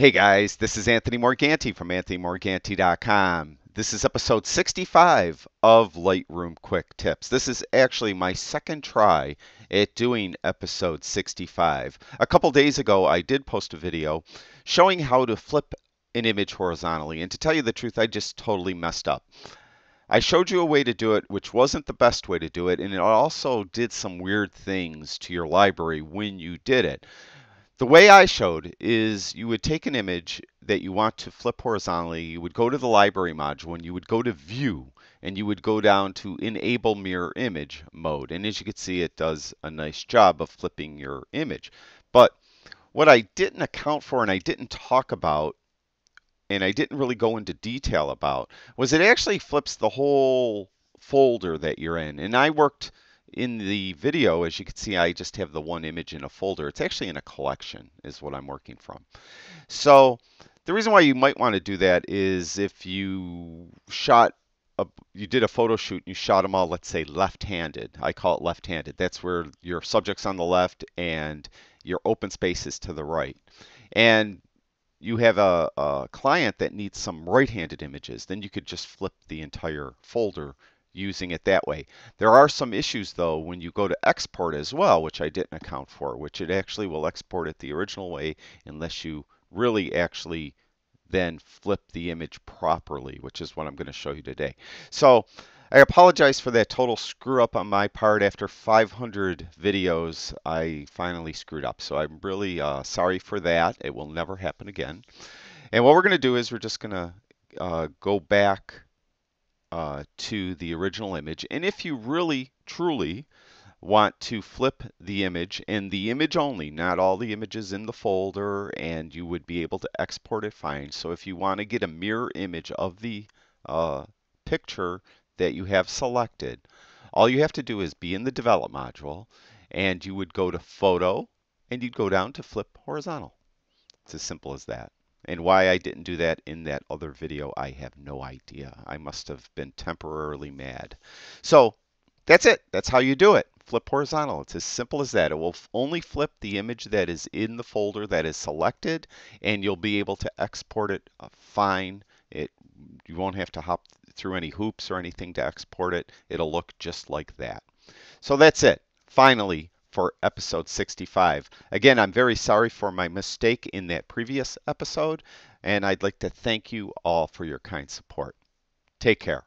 Hey guys, this is Anthony Morganti from AnthonyMorganti.com. This is episode 65 of Lightroom Quick Tips. This is actually my second try at doing episode 65. A couple days ago, I did post a video showing how to flip an image horizontally, and to tell you the truth, I just totally messed up. I showed you a way to do it, which wasn't the best way to do it, and it also did some weird things to your library when you did it. The way I showed is you would take an image that you want to flip horizontally, you would go to the library module and you would go to view and you would go down to enable mirror image mode. And as you can see, it does a nice job of flipping your image. But what I didn't account for and I didn't talk about and I didn't really go into detail about was it actually flips the whole folder that you're in. And I worked in the video, as you can see, I just have the one image in a folder. It's actually in a collection is what I'm working from. So the reason why you might want to do that is if you shot a, you did a photo shoot and you shot them all, let's say left-handed. I call it left-handed. That's where your subject's on the left and your open space is to the right. And you have a, a client that needs some right-handed images, then you could just flip the entire folder using it that way. There are some issues though when you go to export as well, which I didn't account for, which it actually will export it the original way unless you really actually then flip the image properly, which is what I'm going to show you today. So I apologize for that total screw up on my part. After 500 videos, I finally screwed up. So I'm really uh, sorry for that. It will never happen again. And what we're going to do is we're just going to uh, go back uh, to the original image. And if you really, truly want to flip the image and the image only, not all the images in the folder, and you would be able to export it fine. So if you want to get a mirror image of the uh, picture that you have selected, all you have to do is be in the develop module and you would go to photo and you'd go down to flip horizontal. It's as simple as that. And why I didn't do that in that other video, I have no idea. I must have been temporarily mad. So that's it. That's how you do it. Flip horizontal. It's as simple as that. It will only flip the image that is in the folder that is selected, and you'll be able to export it uh, fine. It You won't have to hop through any hoops or anything to export it. It'll look just like that. So that's it. Finally, for episode 65. Again, I'm very sorry for my mistake in that previous episode, and I'd like to thank you all for your kind support. Take care.